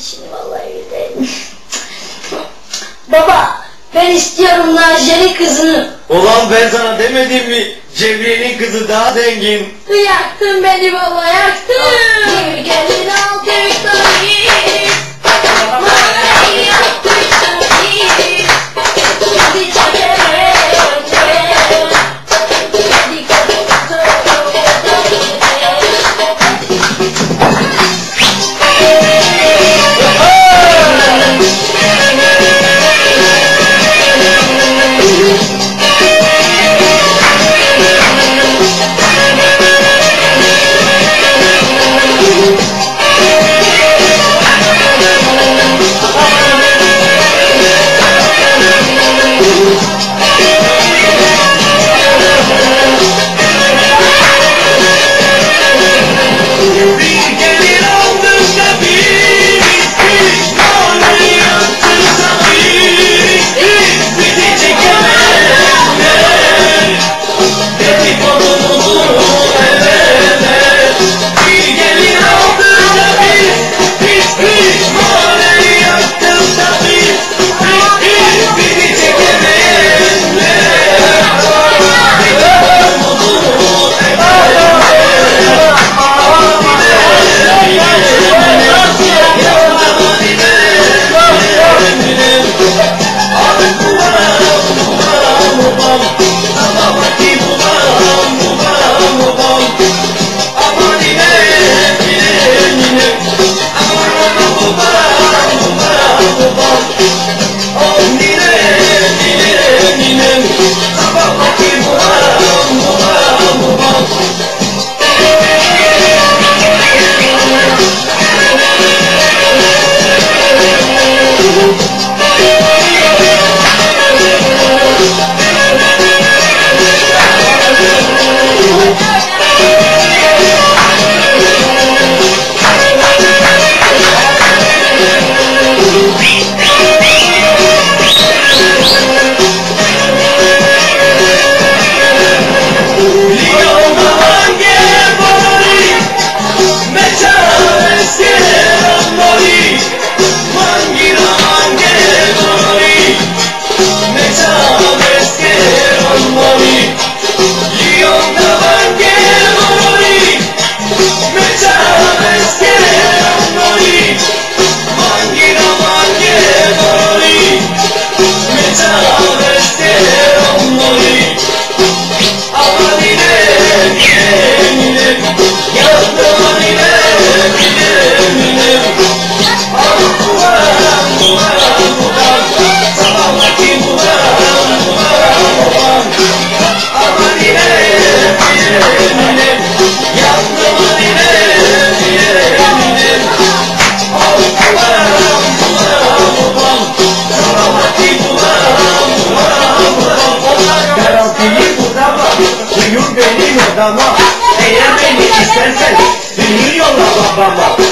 şimdi vallahi gidelim. Baba ben istiyorum Naciye'nin kızını. Ulan ben sana demedim mi? Cevriye'nin kızı daha zengin. Yaktın beni baba yaktın. Gelin al bir Yeah. Odama Eğer beni istersen Beni yolla babama